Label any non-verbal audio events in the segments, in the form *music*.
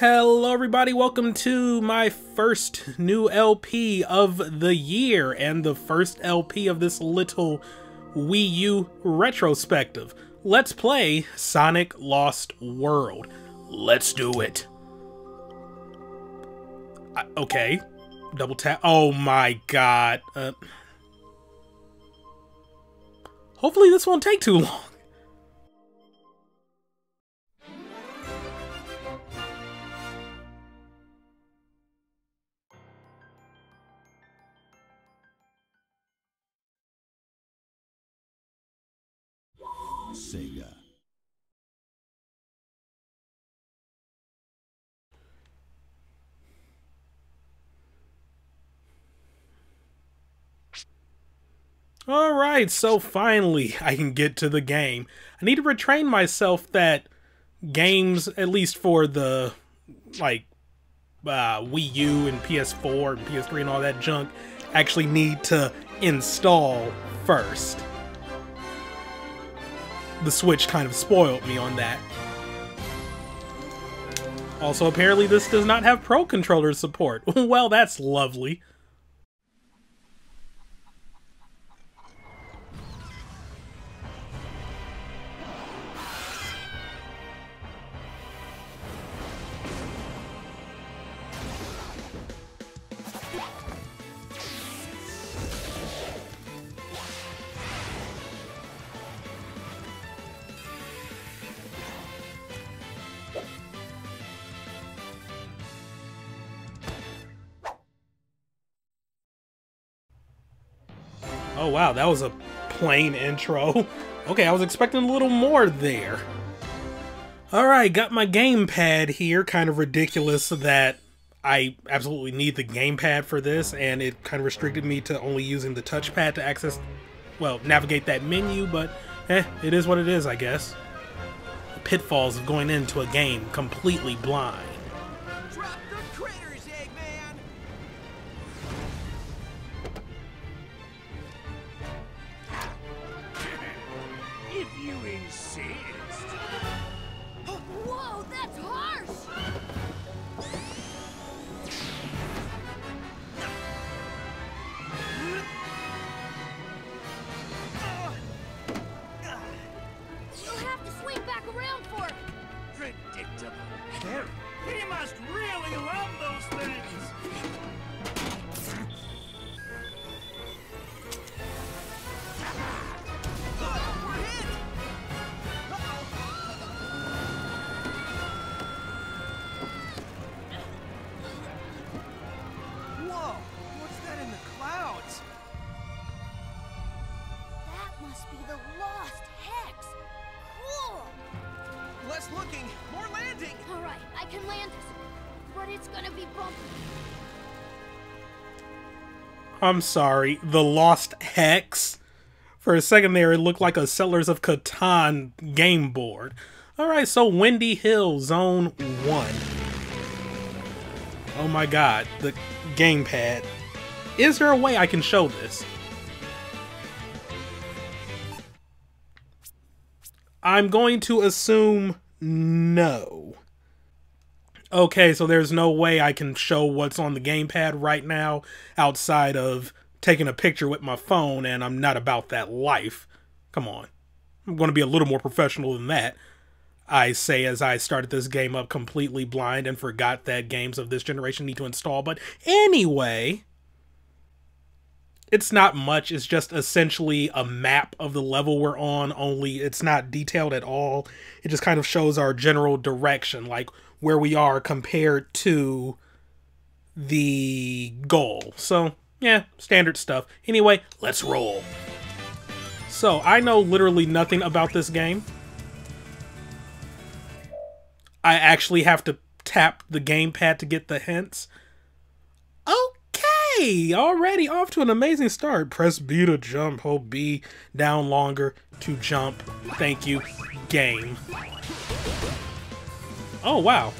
Hello, everybody. Welcome to my first new LP of the year and the first LP of this little Wii U retrospective. Let's play Sonic Lost World. Let's do it. I, okay. Double tap. Oh my god. Uh, hopefully, this won't take too long. Alright, so finally I can get to the game. I need to retrain myself that games, at least for the, like, uh, Wii U and PS4 and PS3 and all that junk, actually need to install first. The Switch kind of spoiled me on that. Also, apparently this does not have Pro Controller support. *laughs* well, that's lovely. Wow, that was a plain intro. *laughs* Okay, I was expecting a little more there. Alright, got my gamepad here. Kind of ridiculous that I absolutely need the gamepad for this, and it kind of restricted me to only using the touchpad to access, well, navigate that menu, but eh, it is what it is, I guess. The pitfalls of going into a game completely blind. I'm sorry, the Lost Hex. For a second there, it looked like a Settlers of Catan game board. Alright, so Windy Hill Zone 1. Oh my god, the gamepad. Is there a way I can show this? I'm going to assume no. Okay, so there's no way I can show what's on the gamepad right now outside of taking a picture with my phone, and I'm not about that life. Come on. I'm going to be a little more professional than that. I say as I started this game up completely blind and forgot that games of this generation need to install. But anyway, it's not much. It's just essentially a map of the level we're on, only it's not detailed at all. It just kind of shows our general direction, like where we are compared to the goal. So, yeah, standard stuff. Anyway, let's roll. So, I know literally nothing about this game. I actually have to tap the gamepad to get the hints. Okay, already off to an amazing start. Press B to jump, hold B down longer to jump. Thank you, game. Oh, wow.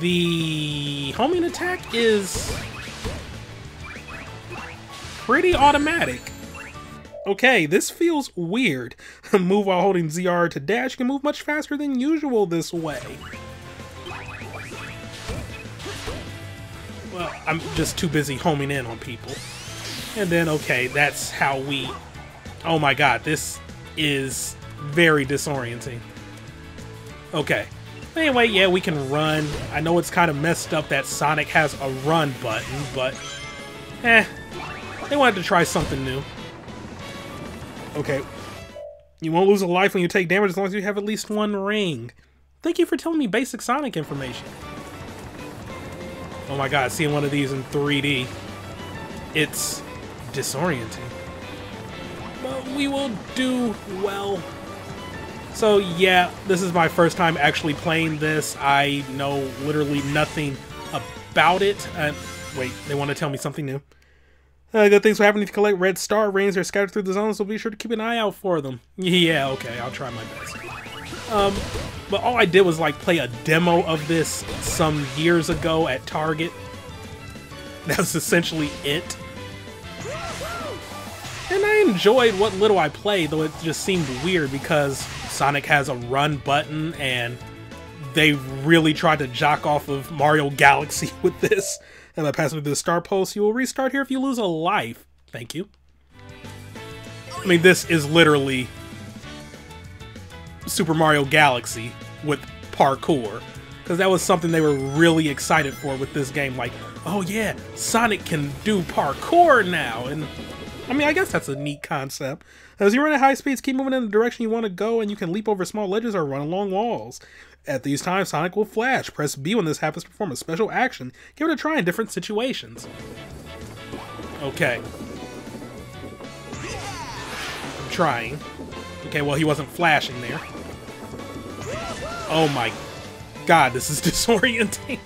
The homing attack is pretty automatic. Okay, this feels weird. *laughs* move while holding ZR to dash. Can move much faster than usual this way. well, I'm just too busy homing in on people. And then, okay, that's how we... Oh my god, this is very disorienting. Okay. Anyway, yeah, we can run. I know it's kind of messed up that Sonic has a run button, but... Eh. They wanted to try something new. Okay. You won't lose a life when you take damage as long as you have at least one ring. Thank you for telling me basic Sonic information. Oh my god, seeing one of these in 3D. It's disorienting. But we will do well. So yeah, this is my first time actually playing this. I know literally nothing about it. Uh, wait, they want to tell me something new. Uh, good things will happen if you collect red star rings. They're scattered through the zone, so be sure to keep an eye out for them. *laughs* Yeah, okay, I'll try my best. Um, but all I did was like play a demo of this some years ago at Target. *laughs* That was essentially it. Enjoyed what little I played, though it just seemed weird because Sonic has a run button and they really tried to jock off of Mario Galaxy *laughs* with this. And by passing through the star post, you will restart here if you lose a life. Thank you. I mean, this is literally Super Mario Galaxy with parkour. Because that was something they were really excited for with this game. Like, oh yeah, Sonic can do parkour now. And I mean, I guess that's a neat concept. As you run at high speeds, keep moving in the direction you want to go, and you can leap over small ledges or run along walls. At these times, Sonic will flash. Press B when this happens to perform a special action. Give it a try in different situations. Okay. I'm trying. Okay, well, he wasn't flashing there. Oh my god, this is *laughs* disorienting.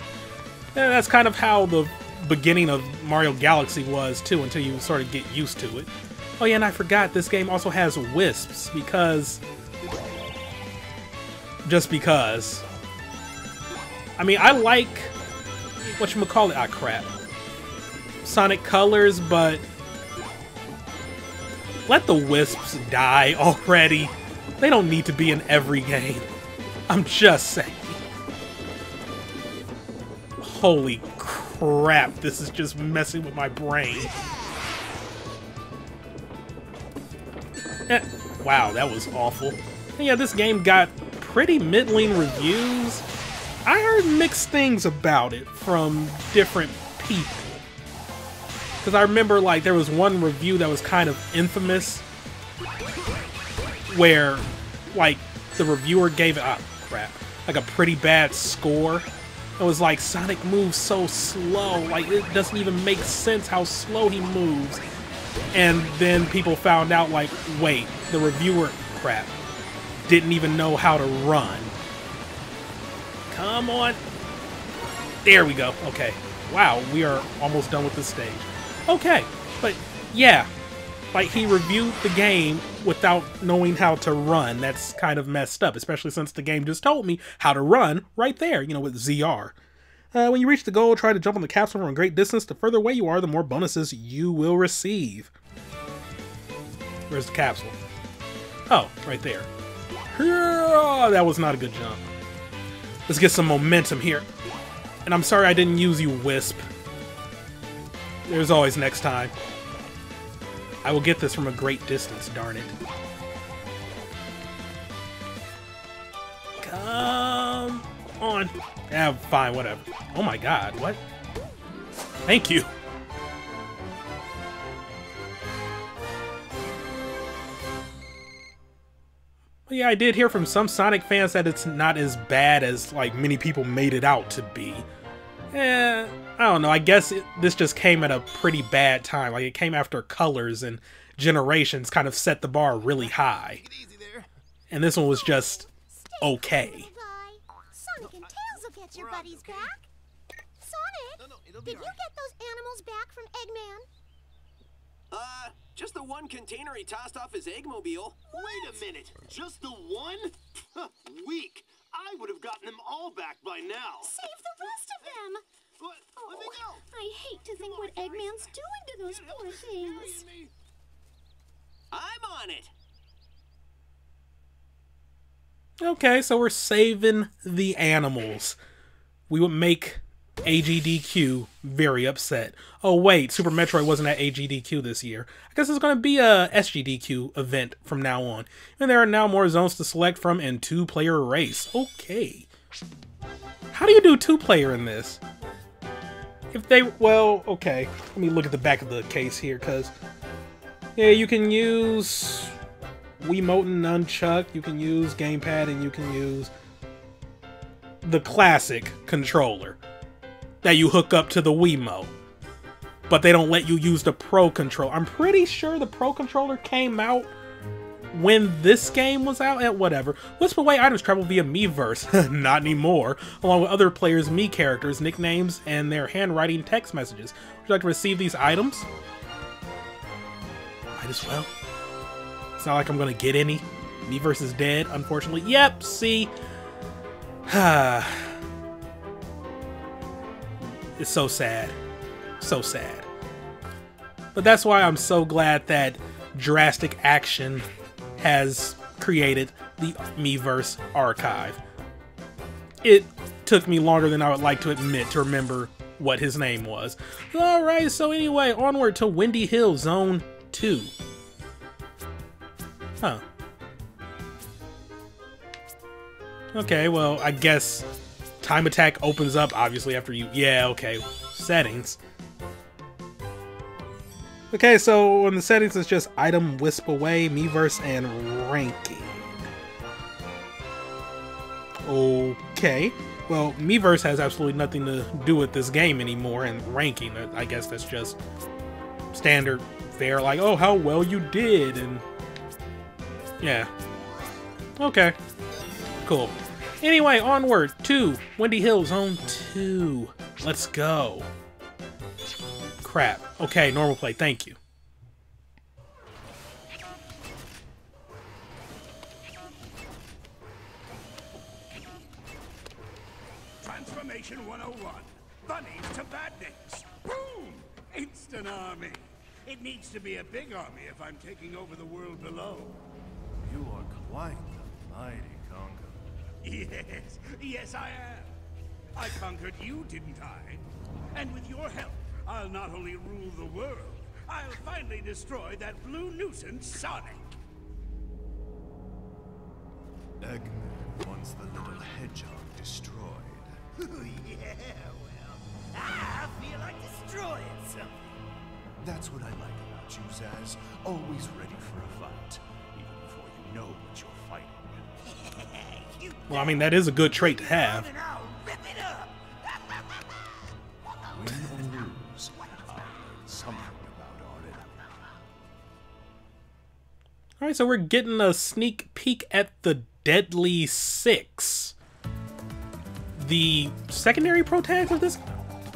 yeah, that's kind of how the beginning of Mario Galaxy was, too, until you sort of get used to it. Oh yeah, and I forgot, this game also has wisps, because... Just because. I mean, I like... Whatchamacallit? Ah, crap. Sonic Colors, but... Let the wisps die already. They don't need to be in every game. I'm just saying. Holy crap, this is just messing with my brain. Eh, wow, that was awful. Yeah, this game got pretty middling reviews. I heard mixed things about it from different people. Because I remember, like, there was one review that was kind of infamous where, like, the reviewer gave it, ah, crap, like a pretty bad score. It was like, Sonic moves so slow, like, it doesn't even make sense how slow he moves. And then people found out, like, wait, the reviewer, crap, didn't even know how to run. Come on. There we go. Okay. Wow, we are almost done with this stage. Okay, but yeah, like he reviewed the game without knowing how to run. That's kind of messed up, especially since the game just told me how to run right there, you know, with ZR. Uh, when you reach the goal, try to jump on the capsule from a great distance. The further away you are, the more bonuses you will receive. Where's the capsule? Oh, right there. That was not a good jump. Let's get some momentum here. And I'm sorry I didn't use you, Wisp. There's always next time. I will get this from a great distance, darn it. Come on. Yeah, fine, whatever. Oh my god, what? Thank you. Well, yeah, I did hear from some Sonic fans that it's not as bad as like many people made it out to be. Eh, I don't know. I guess it, this just came at a pretty bad time. Like it came after Colors and Generations kind of set the bar really high. And this one was just okay. Sonic and Tails will get your buddies back. Sonic, did you get those animals back from Eggman? Uh, just the one container he tossed off his eggmobile. Wait a minute. Just the one? *laughs* Weak. I would have gotten them all back by now. Save the rest of them. What? Let me Oh, go. I hate to think what Eggman's doing to those poor things. I'm on it. Okay, so we're saving the animals. We would make AGDQ very upset. Oh wait, Super Metroid wasn't at AGDQ this year. I guess it's going to be a SGDQ event from now on. And there are now more zones to select from in two-player race. Okay. How do you do two-player in this? If they, well, okay. Let me look at the back of the case here, because, yeah, you can use Wiimote and Nunchuck, you can use Gamepad, and you can use the classic controller that you hook up to the Wiimote. But they don't let you use the Pro Controller. I'm pretty sure the Pro Controller came out when this game was out at whatever. Whisper Away items travel via Miiverse, *laughs* not anymore, along with other players' Mii characters, nicknames, and their handwriting text messages. Would you like to receive these items? Might as well. It's not like I'm gonna get any. Miiverse is dead, unfortunately. Yep, see? *sighs* it's so sad. So sad. But that's why I'm so glad that Drastic Action has created the Miiverse archive. It took me longer than I would like to admit to remember what his name was. Alright, so anyway, onward to Windy Hill Zone 2. Huh. Okay, well, I guess time attack opens up, obviously, after you... Yeah, okay. Settings. Okay, so in the settings, it's just item, wisp away, Miiverse, and ranking. Okay. Well, Miiverse has absolutely nothing to do with this game anymore, and ranking, uh, I guess that's just standard fare, like, oh, how well you did, and yeah. Okay. Cool. Anyway, onward to Windy Hill Zone 2. Let's go. Crap. Okay, normal play. Thank you. Transformation 101. Bunnies to badniks. Boom! Instant army. It needs to be a big army if I'm taking over the world below. You are quite the mighty conqueror. Yes, yes I am. I conquered you, didn't I? And with your help, I'll not only rule the world, I'll finally destroy that blue nuisance, Sonic. Eggman wants the little hedgehog destroyed. *laughs* yeah, well, I feel like destroying something. That's what I like about you, Zazz. Always ready for a fight, even before you know what you're fighting. *laughs* Well, I mean, that is a good trait to have. Alright, so we're getting a sneak peek at the Deadly Six. The secondary protags of this...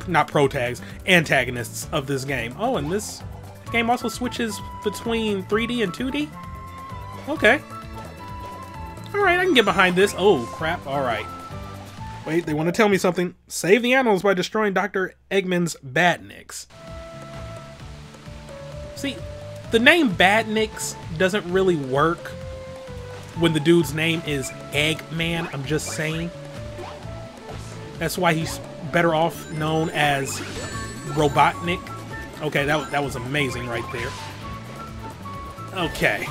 Not protags, antagonists of this game. Oh, and this game also switches between 3D and 2D? Okay. Alright, I can get behind this. Oh, crap. Alright. Wait, they want to tell me something. Save the animals by destroying Dr. Eggman's Badniks. See, the name Badniks doesn't really work when the dude's name is Eggman, I'm just saying. That's why he's better off known as Robotnik. Okay, that, that was amazing right there. Okay.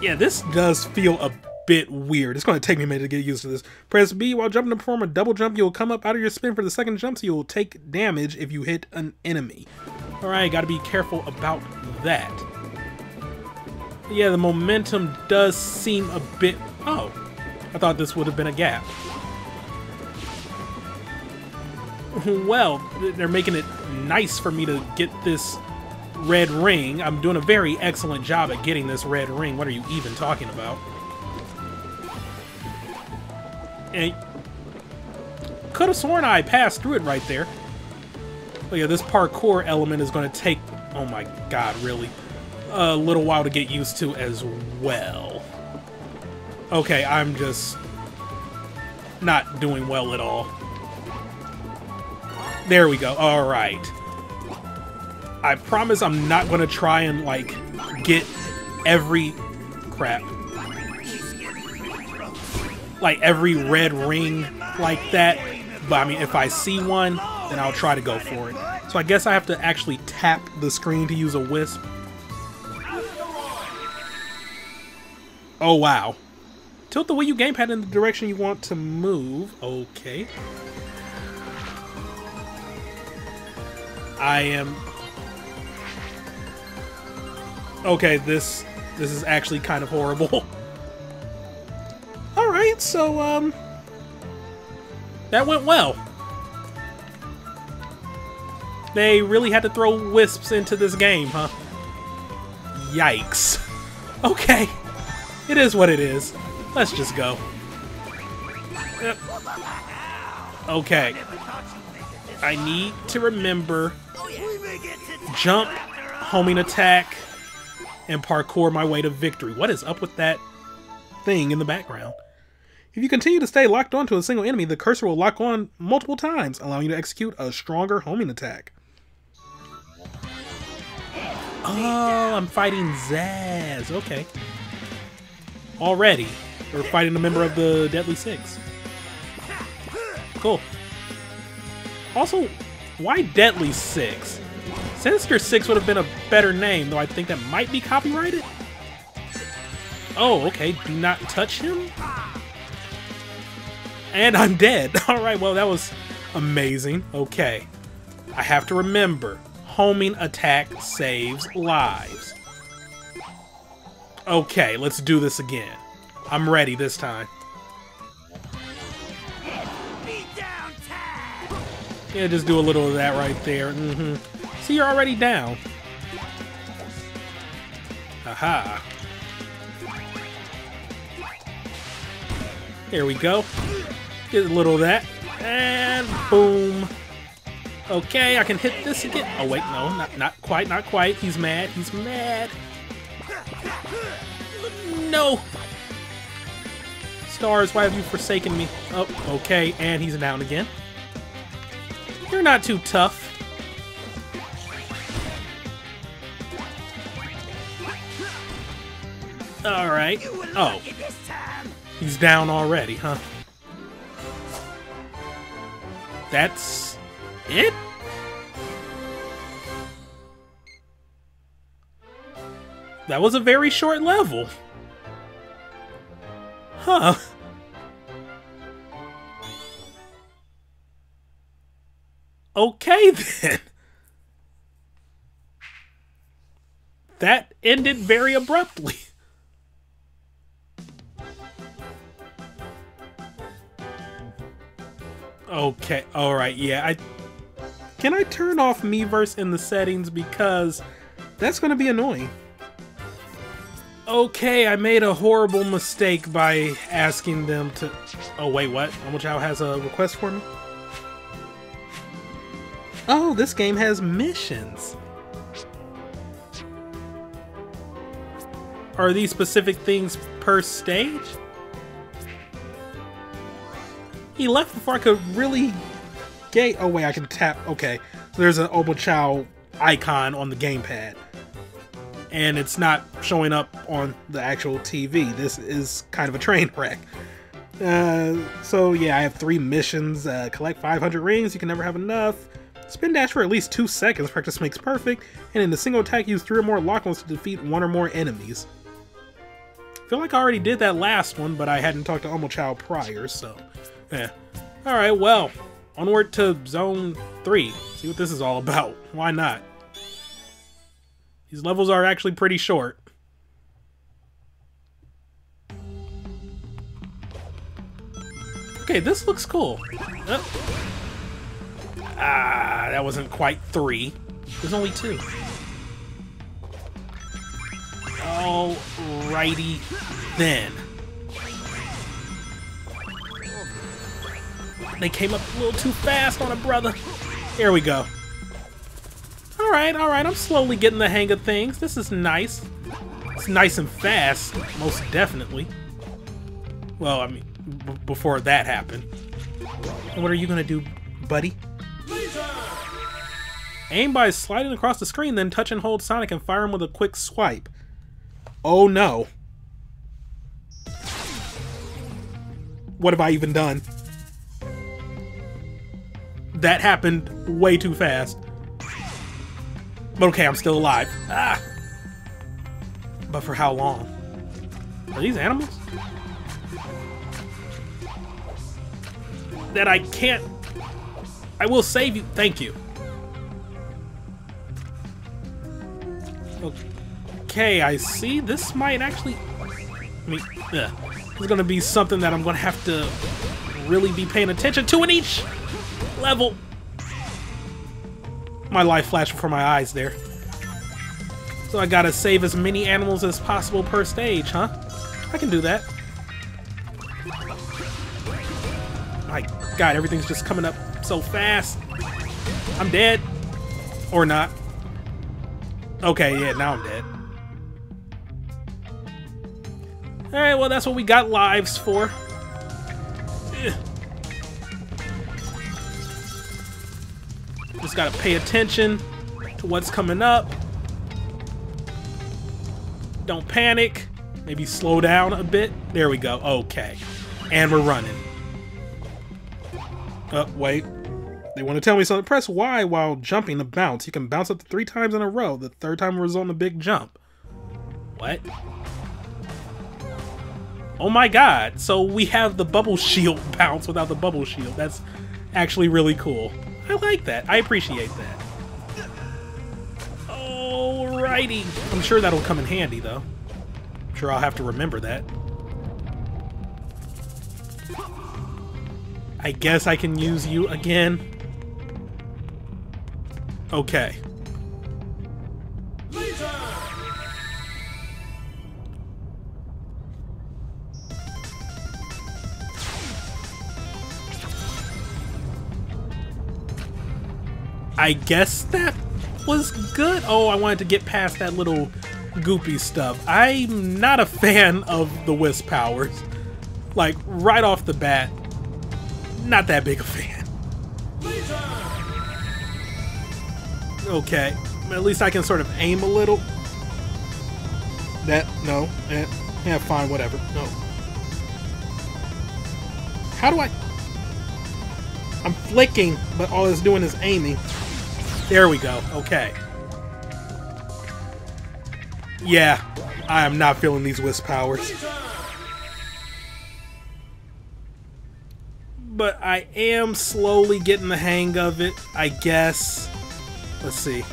Yeah, this does feel a bit weird. It's going to take me a minute to get used to this. Press B while jumping to perform a double jump. You'll come up out of your spin for the second jump, so you'll take damage if you hit an enemy. Alright, gotta be careful about that. Yeah, the momentum does seem a bit... Oh, I thought this would have been a gap. Well, they're making it nice for me to get this red ring. I'm doing a very excellent job at getting this red ring. What are you even talking about? And could have sworn I passed through it right there. But yeah, this parkour element is going to take, oh my god, really, a little while to get used to as well. Okay, I'm just not doing well at all. There we go. All right. I promise I'm not going to try and, like, get every... Crap. like every red ring like that. But I mean, if I see one, then I'll try to go for it. So I guess I have to actually tap the screen to use a wisp. Oh, wow. Tilt the Wii U gamepad in the direction you want to move. Okay. I am... Okay, this this is actually kind of horrible. *laughs* Alright, so, um... That went well. They really had to throw wisps into this game, huh? Yikes. *laughs* Okay. It is what it is. Let's just go. Yep. Okay. I need to remember jump, homing attack, and parkour my way to victory. What is up with that thing in the background? If you continue to stay locked onto a single enemy, the cursor will lock on multiple times, allowing you to execute a stronger homing attack. Oh, I'm fighting Zazz. Okay. Already. We're fighting a member of the Deadly Six. Cool. Also, why Deadly Six? Sinister Six would have been a better name, though I think that might be copyrighted. Oh, okay. Do not touch him? And I'm dead. *laughs* Alright, well, that was amazing. Okay. I have to remember, homing attack saves lives. Okay, let's do this again. I'm ready this time. Yeah, just do a little of that right there. Mm -hmm. See, you're already down. Aha. Here we go. Get a little of that. And boom. Okay, I can hit this again. Oh, wait, no, not, not quite, not quite. He's mad, he's mad. No! Stars, why have you forsaken me? Oh, okay, and he's down again. You're not too tough. Alright. Oh. He's down already, huh? That's it? That was a very short level. Huh. Okay *laughs* then. That ended very abruptly. Okay, alright, yeah, I... Can I turn off Miiverse in the settings because that's going to be annoying. Okay, I made a horrible mistake by asking them to... Oh, wait, what? Omochao has a request for me? Oh, this game has missions. Are these specific things per stage? He left before I could really get... Oh, wait, I can tap... Okay, so there's an Omochao icon on the gamepad. And it's not showing up on the actual TV. This is kind of a train wreck. Uh, so yeah, I have three missions. Uh, collect 500 rings, you can never have enough. Spin dash for at least 2 seconds, practice makes perfect, and in a single attack use 3 or more lock-ons to defeat 1 or more enemies. feel like I already did that last one, but I hadn't talked to Omochao prior, so... Yeah. Alright, well, onward to Zone 3. See what this is all about. *laughs* Why not? These levels are actually pretty short. Okay, this looks cool. Oh. Ah, that wasn't quite three. There's only two. Alrighty then. They came up a little too fast on a brother. Here we go. Alright, alright, I'm slowly getting the hang of things. This is nice. It's nice and fast, most definitely. Well, I mean, before that happened. What are you gonna do, buddy? Aim by sliding across the screen, then touch and hold Sonic and fire him with a quick swipe. Oh no. What have I even done? That happened way too fast. But okay, I'm still alive. Ah! But for how long? Are these animals? That I can't... I will save you. Thank you. Okay, I see. This might actually... I mean, ugh. Going to be something that I'm to have to really be paying attention to in each level. My life flashed before my eyes there. So I gotta save as many animals as possible per stage, huh? I can do that. My god, everything's just coming up so fast. I'm dead. Or not. Okay, yeah, now I'm dead. Alright, well that's what we got lives for. Just gotta pay attention to what's coming up. Don't panic. Maybe slow down a bit. There we go. Okay. And we're running. Oh, wait. They want to tell me something. Press Y while jumping to bounce. You can bounce up to three times in a row. The third time was on the big jump. What? Oh my god. So we have the bubble shield *laughs* bounce without the bubble shield. That's actually really cool. I like that. I appreciate that. Alrighty. I'm sure that'll come in handy, though. I'm sure I'll have to remember that. I guess I can use you again. Okay. I guess that was good. Oh, I wanted to get past that little goopy stuff. I'm not a fan of the Wisp powers. Like, right off the bat, not that big a fan. Okay, at least I can sort of aim a little. That, no, eh, yeah, fine, whatever, no. How do I... I'm flicking, but all it's doing is aiming. There we go. Okay. Yeah, I am not feeling these wisp powers. But I am slowly getting the hang of it, I guess. Let's see.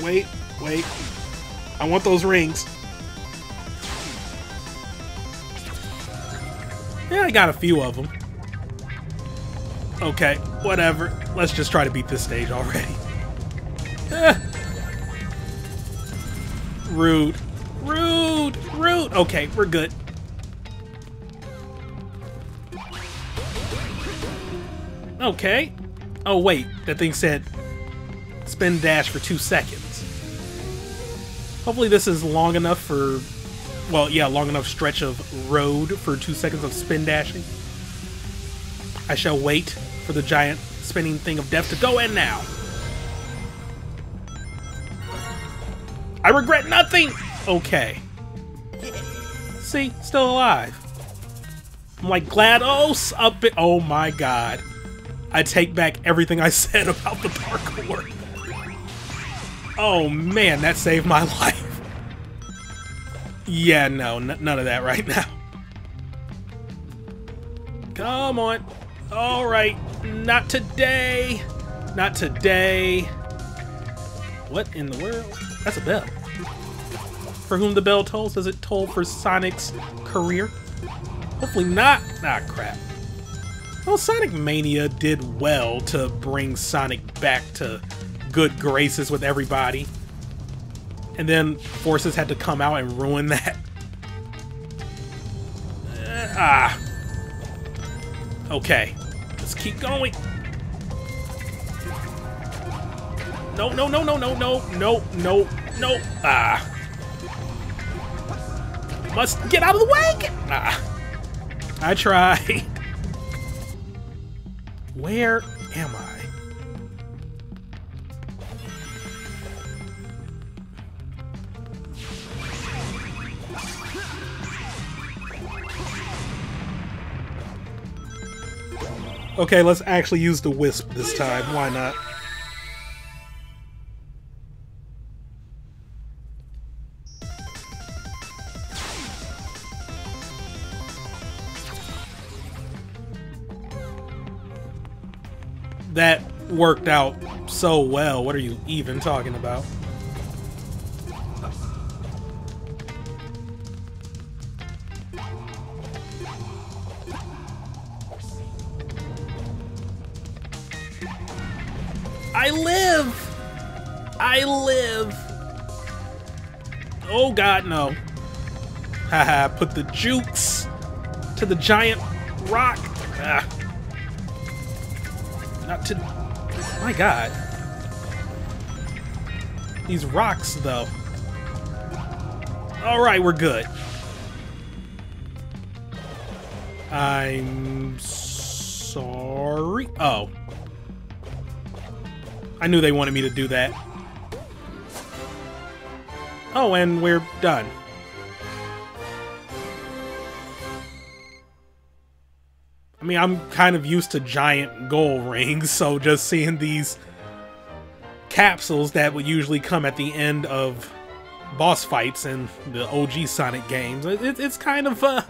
Wait, wait. I want those rings. Yeah, I got a few of them. Okay, whatever. Let's just try to beat this stage already. Eh. *laughs* Rude. Rude! Rude! Okay, we're good. Okay. Oh, wait. That thing said spin dash for two seconds. Hopefully this is long enough for... Well, yeah, long enough stretch of road for two seconds of spin dashing. I shall wait for the giant spinning thing of death to go in now. I regret nothing! Okay. See, still alive. I'm like GLaDOS up it. Oh my god. I take back everything I said about the parkour. Oh man, that saved my *laughs* life. Yeah, no, none of that right now. Come on. Alright, not today. Not today. What in the world? That's a bell. For whom the bell tolls, does it toll for Sonic's career? Hopefully not. Ah, crap. Well, Sonic Mania did well to bring Sonic back to good graces with everybody. And then Forces had to come out and ruin that. Uh, ah. Okay. Let's keep going. No, no, no, no, no, no, no, no, no. Ah. Must get out of the way. Ah. I tried. *laughs* Where am I? Okay, let's actually use the wisp this time. Why not? That worked out so well. What are you even talking about? Oh god, no. Haha, put the jukes to the giant rock. Ah. Not to... My god. These rocks, though. Alright, we're good. I'm sorry. Oh. I knew they wanted me to do that. Oh, and we're done. I mean, I'm kind of used to giant gold *laughs* rings, so just seeing these capsules that would usually come at the end of boss fights in the OG Sonic games, it, it's kind of uh,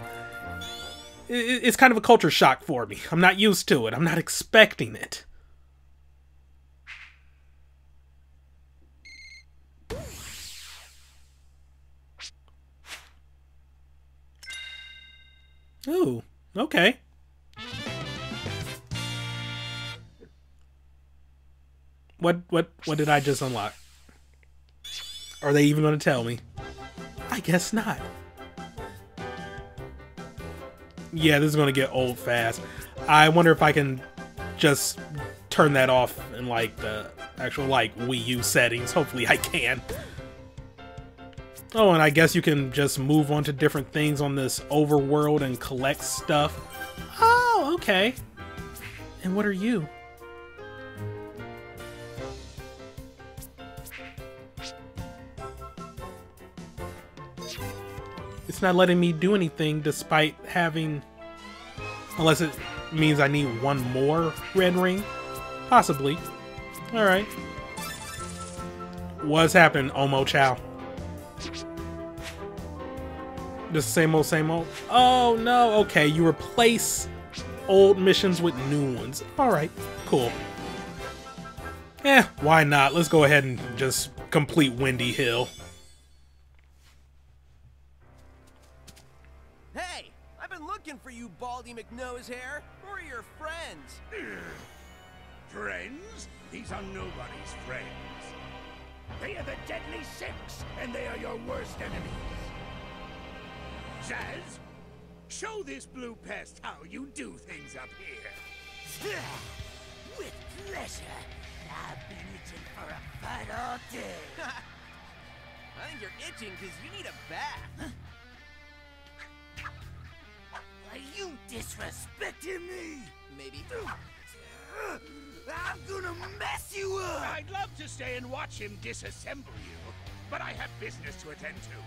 it, it's kind of a culture shock for me. I'm not used to it. I'm not expecting it. Ooh, okay. What what what did I just unlock? Are they even going to tell me? I guess not. Yeah, this is going to get old fast. I wonder if I can just turn that off in like the actual like Wii U settings. Hopefully I can. Oh, and I guess you can just move on to different things on this overworld and collect stuff. Oh, okay. And what are you? It's not letting me do anything despite having... Unless it means I need one more red ring? Possibly. Alright. What's happened, Omochao? Just same old, same old? Oh, no. Okay, you replace old missions with new ones. Alright, cool. Eh, why not? Let's go ahead and just complete Windy Hill. Hey, I've been looking for you, Baldy McNosehair. Who are your friends? Friends? These are nobody's friends. They are the Deadly Six, and they are your worst enemies. Zazz, show this blue pest how you do things up here. *laughs* With pleasure. I've been itching for a fight all day. *laughs* I think you're itching because you need a bath. *laughs* Are you disrespecting me? Maybe. I'm gonna mess you up! I'd love to stay and watch him disassemble you, but I have business to attend to.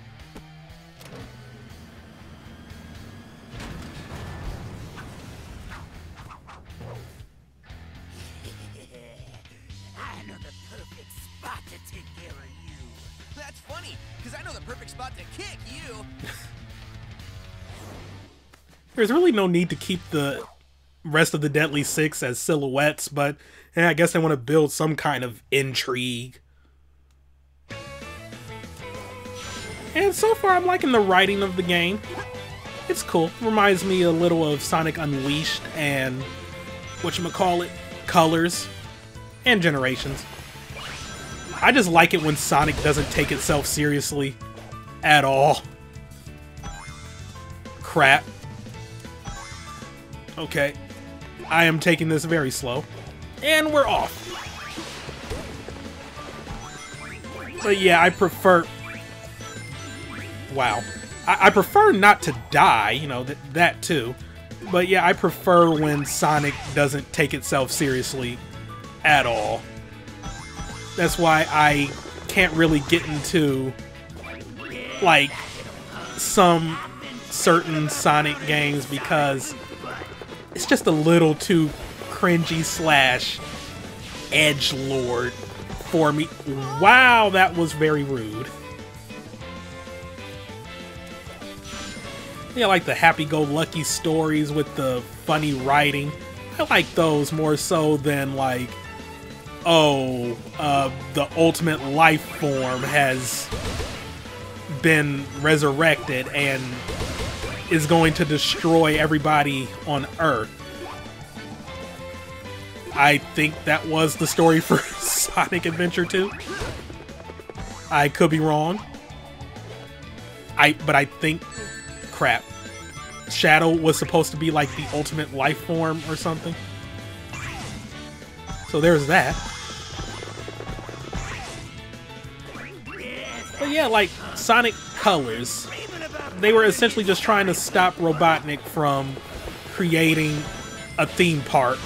There's really no need to keep the rest of the Deadly Six as silhouettes, but yeah, I guess they want to build some kind of intrigue. And so far, I'm liking the writing of the game. It's cool. Reminds me a little of Sonic Unleashed and whatchamacallit, Colors, and Generations. I just like it when Sonic doesn't take itself seriously at all. Crap. Okay. I am taking this very slow. And we're off. But yeah, I prefer... Wow. I, I prefer not to die, you know, th that too. But yeah, I prefer when Sonic doesn't take itself seriously at all. That's why I can't really get into, like, some certain Sonic games because it's just a little too cringy slash edge lord for me. Wow, that was very rude. Yeah, I like the happy-go-lucky stories with the funny writing. I like those more so than like, oh, uh, the ultimate life form has been resurrected and is going to destroy everybody on Earth. I think that was the story for *laughs* Sonic Adventure 2. I could be wrong. I but I think crap. Shadow was supposed to be like the ultimate life form or something. So there's that. But yeah, like Sonic Colors, they were essentially just trying to stop Robotnik from creating a theme park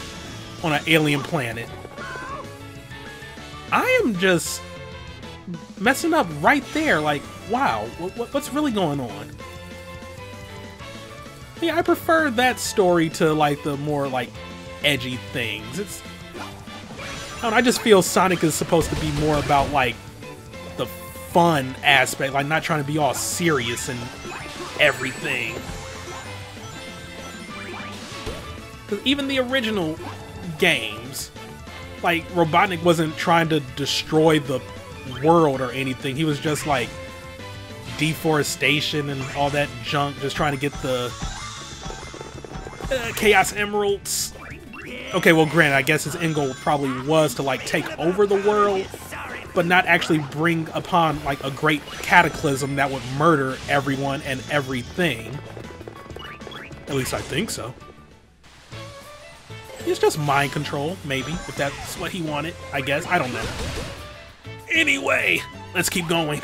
on an alien planet. I am just messing up right there. Like, wow, what, what's really going on? Yeah, I prefer that story to like the more like edgy things. It's I, know, I just feel Sonic is supposed to be more about like fun aspect, like not trying to be all serious and everything. Because even the original games, like Robotnik wasn't trying to destroy the world or anything. He was just like deforestation and all that junk, just trying to get the uh, Chaos Emeralds. Okay, well, granted, I guess his end goal probably was to like take over the world, but not actually bring upon like a great cataclysm that would murder everyone and everything. At least I think so. It's just mind control, maybe, if that's what he wanted, I guess. I don't know. Anyway, let's keep going.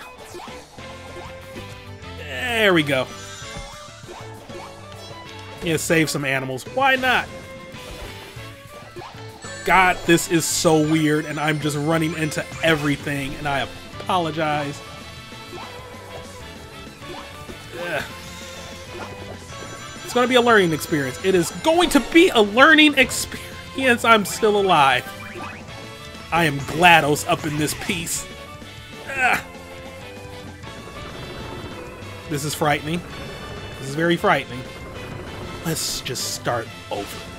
There we go. Yeah, save some animals. Why not? God, this is so weird, and I'm just running into everything, and I apologize. Ugh. It's going to be a learning experience. It is going to be a learning experience. I'm still alive. I am GLaDOS up in this piece. Ugh. This is frightening. This is very frightening. Let's just start over.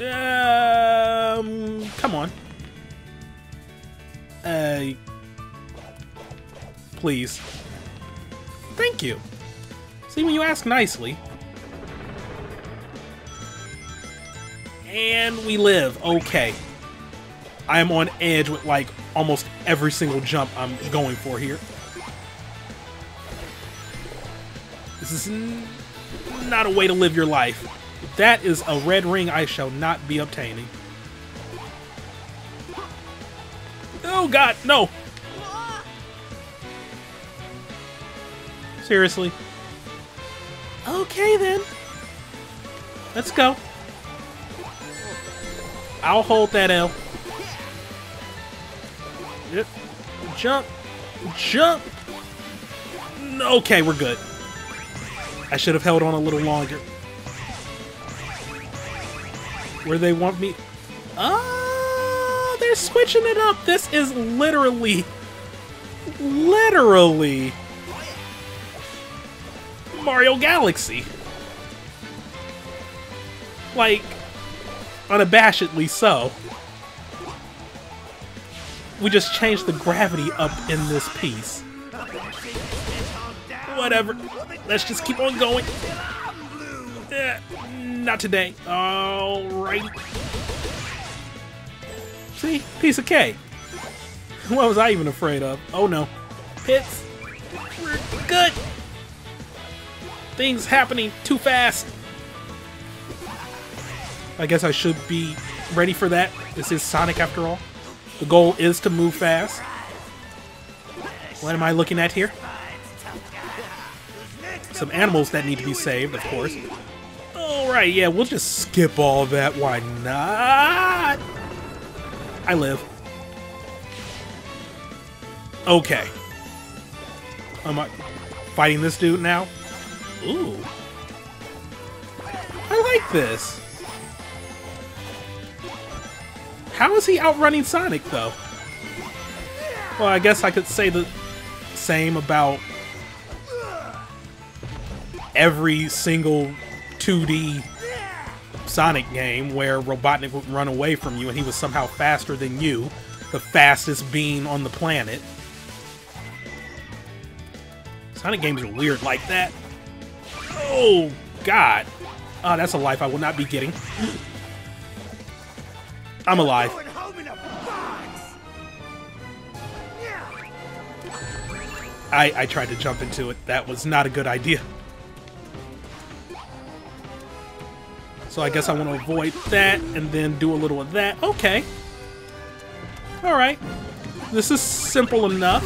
Um, come on. Uh, please. Thank you. See, when you ask nicely. And we live. Okay. I am on edge with, like, almost every single jump I'm going for here. This is not a way to live your life. That is a red ring I shall not be obtaining. Oh god, no! Seriously? Okay then. Let's go. I'll hold that L. Yep. Jump. Jump. Okay, we're good. I should have held on a little longer. Where they want me... Oh, they're switching it up. This is literally... Literally... Mario Galaxy. Like, unabashedly so. We just changed the gravity up in this piece. Whatever. Let's just keep on going. Not today. Alright. See? Piece of cake. *laughs* What was I even afraid of? Oh no. Hits. We're good. Things happening too fast. I guess I should be ready for that. This is Sonic after all. The goal is to move fast. What am I looking at here? some animals that need to be saved, of course. Alright, yeah, we'll just skip all that. Why not? I live. Okay. Am I fighting this dude now? Ooh. I like this. How is he outrunning Sonic, though? Well, I guess I could say the same about every single 2D Sonic game where Robotnik would run away from you and he was somehow faster than you, the fastest being on the planet. Sonic games are weird like that. Oh, God. Oh, that's a life I will not be getting. I'm alive. I, I tried to jump into it. That was not a good idea. So I guess I want to avoid that and then do a little of that. Okay. Alright. This is simple enough.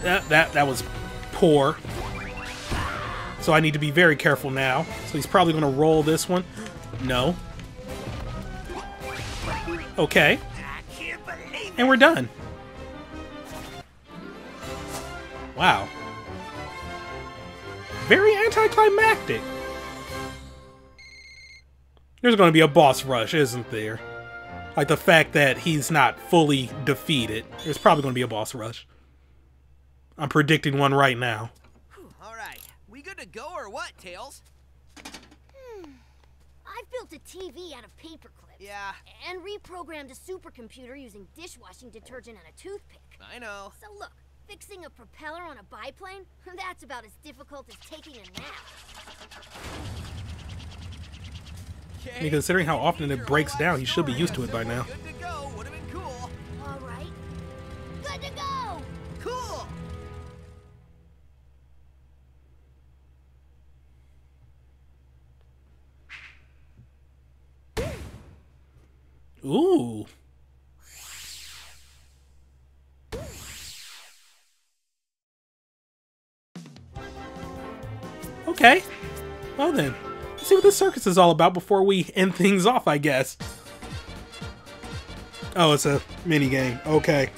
That, that, that was poor. So I need to be very careful now. So he's probably going to roll this one. No. Okay. And we're done. Wow. Very anticlimactic. There's going to be a boss rush, isn't there? Like the fact that he's not fully defeated. There's probably going to be a boss rush. I'm predicting one right now. All right, we good to go or what, Tails? Hmm, I've built a TV out of paper clips. Yeah, And reprogrammed a supercomputer using dishwashing detergent and a toothpick. I know. So look, fixing a propeller on a biplane, *laughs* that's about as difficult as taking a nap. I mean, considering how often it breaks down, he should be used to it by now. Good Okay. Well then, let's see what this circus is all about before we end things off, I guess. Oh, it's a mini game. Okay.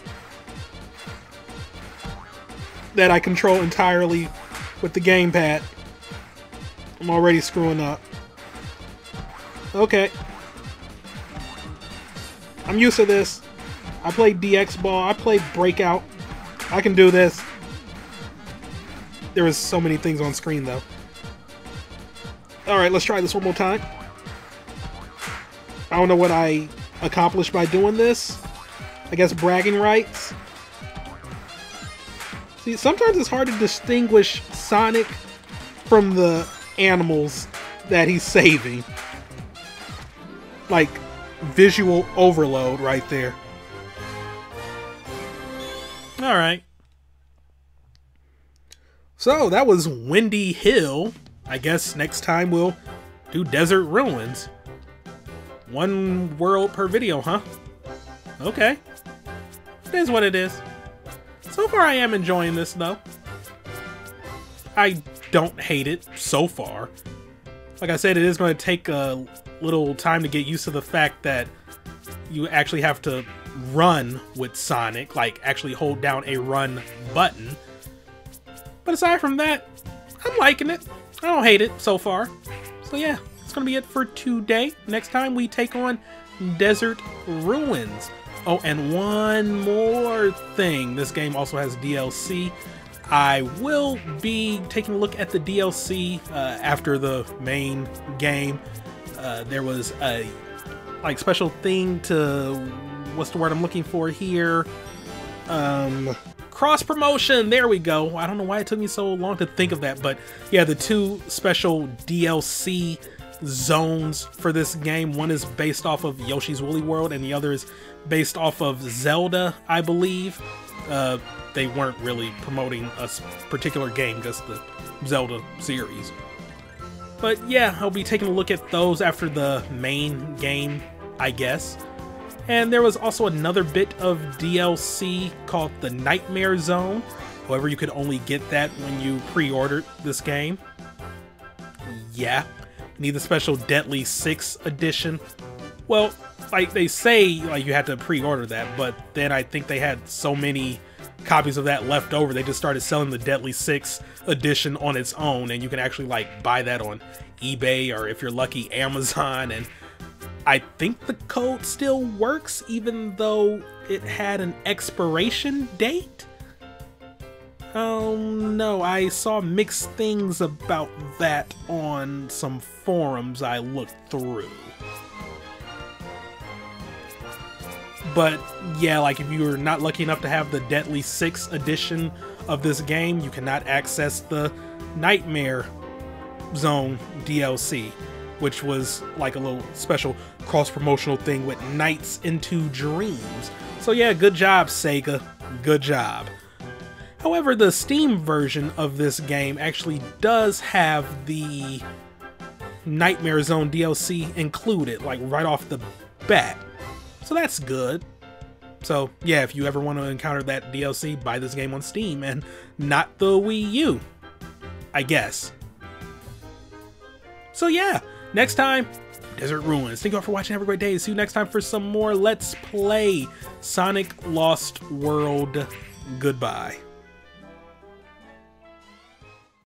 That I control entirely with the gamepad. I'm already screwing up. Okay. I'm used to this. I played DX Ball. I played Breakout. I can do this. There was so many things on screen though. All right, let's try this one more time. I don't know what I accomplished by doing this. I guess bragging rights. See, sometimes it's hard to distinguish Sonic from the animals that he's saving. Like visual overload right there. All right. So that was Windy Hill. I guess next time we'll do Desert Ruins. One world per video, huh? Okay. It is what it is. So far, I am enjoying this, though. I don't hate it so far. Like I said, it is going to take a little time to get used to the fact that you actually have to run with Sonic, like actually hold down a run button. But aside from that, I'm liking it. I don't hate it so far. So yeah, it's gonna be it for today. Next time we take on Desert Ruins. Oh, and one more thing. This game also has DLC. I will be taking a look at the DLC uh, after the main game. Uh, there was a like special thing to what's the word I'm looking for here? Um, cross promotion. There we go. I don't know why it took me so long to think of that, but yeah, the two special DLC zones for this game. One is based off of Yoshi's Woolly World, and the other is based off of Zelda, I believe. Uh, they weren't really promoting a particular game, just the Zelda series. But yeah, I'll be taking a look at those after the main game, I guess. And there was also another bit of DLC called the Nightmare Zone. However, you could only get that when you pre ordered this game. Yeah, need the special Deadly 6 edition. Well, like they say, like you had to pre order that, but then I think they had so many copies of that left over, they just started selling the Deadly 6 edition on its own, and you can actually like buy that on eBay or if you're lucky, Amazon. And I think the code still works even though it had an expiration date. Oh no, I saw mixed things about that on some forums I looked through. But yeah, like if you're not lucky enough to have the Deadly 6 edition of this game, you cannot access the Nightmare Zone DLC, which was like a little special cross promotional thing with Nights into Dreams. So yeah, good job, Sega. Good job. However, the Steam version of this game actually does have the Nightmare Zone DLC included, like right off the bat. So that's good. So yeah, if you ever want to encounter that DLC, buy this game on Steam and not the Wii U. I guess. So yeah, next time, Desert Ruins. Thank you all for watching. Have a great day. See you next time for some more Let's Play Sonic Lost World. Goodbye.